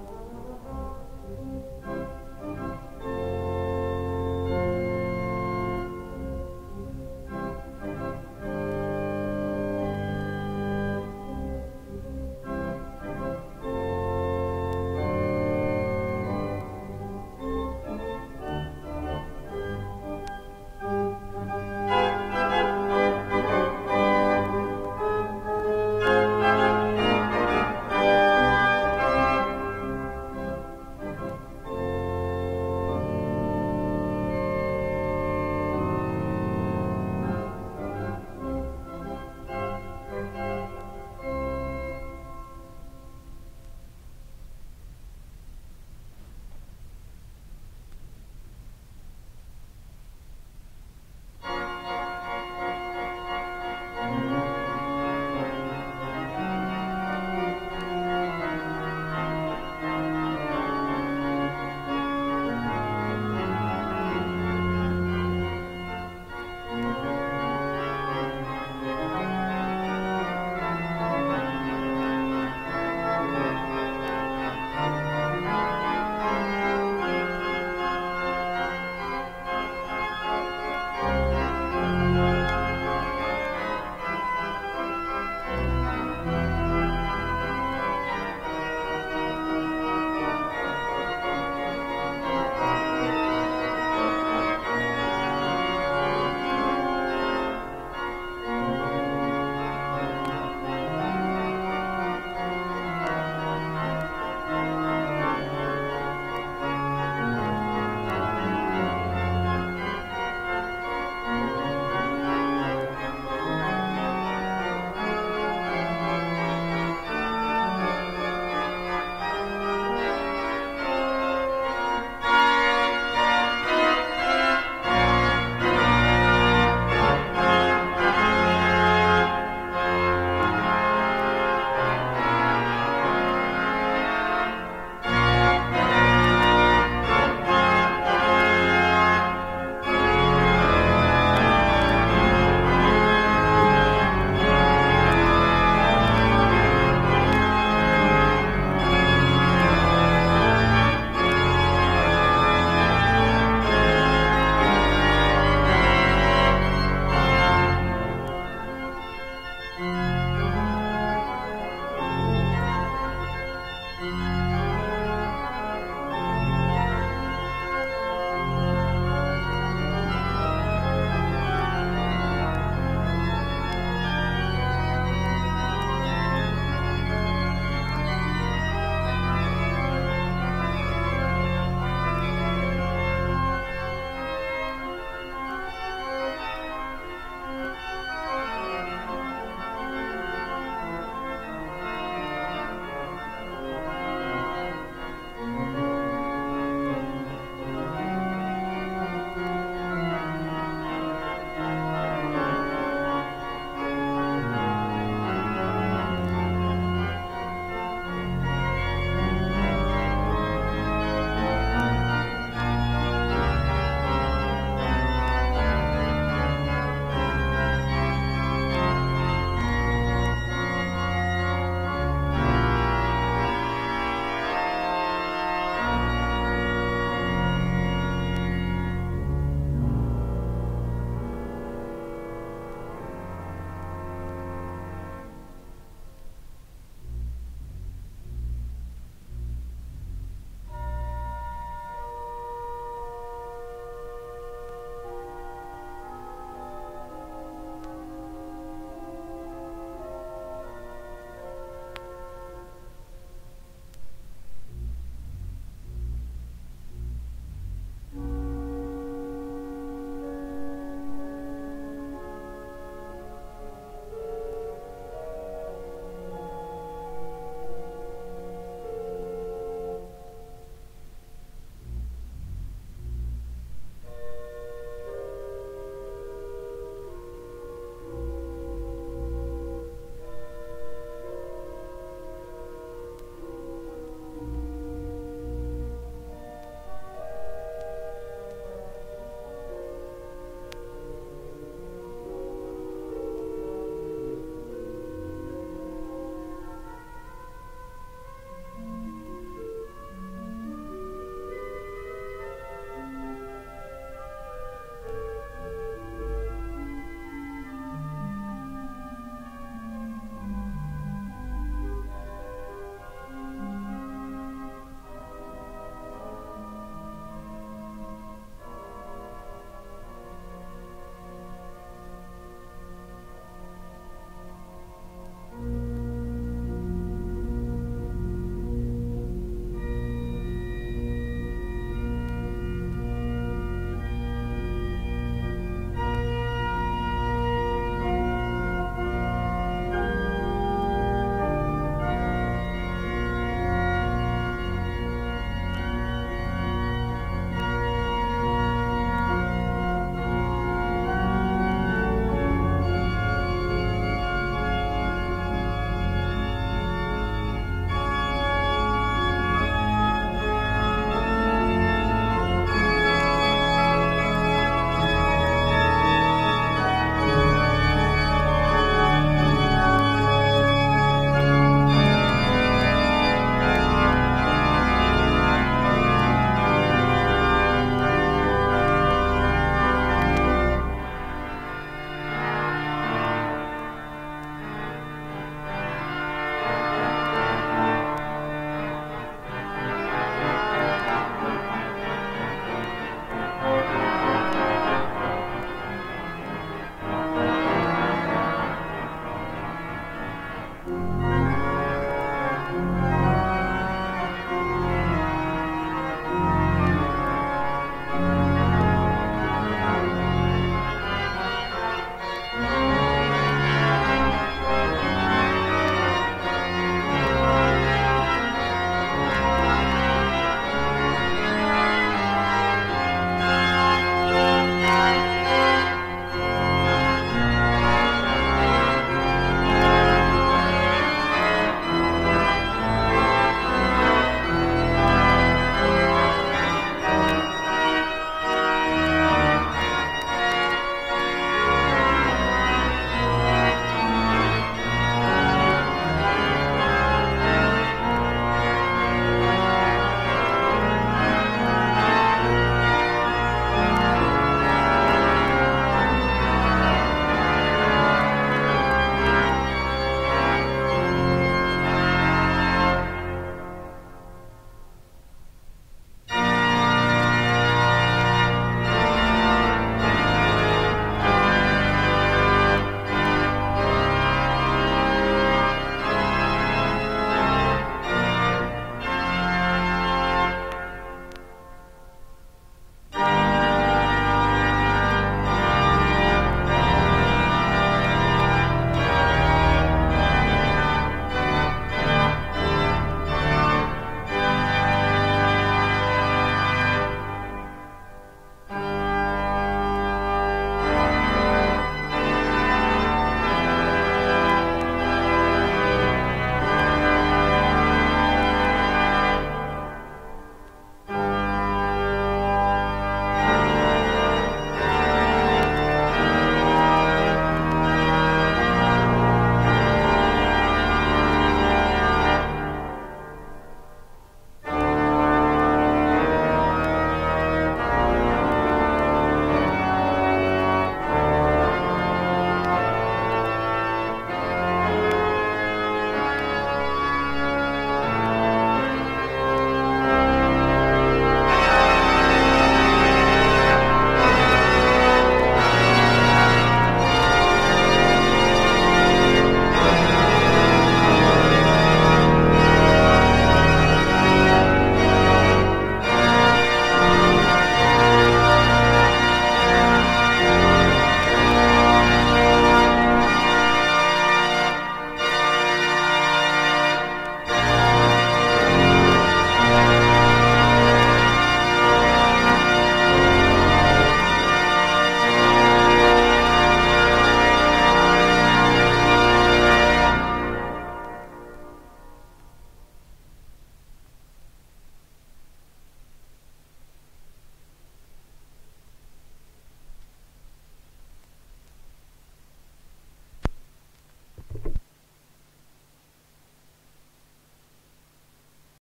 うん。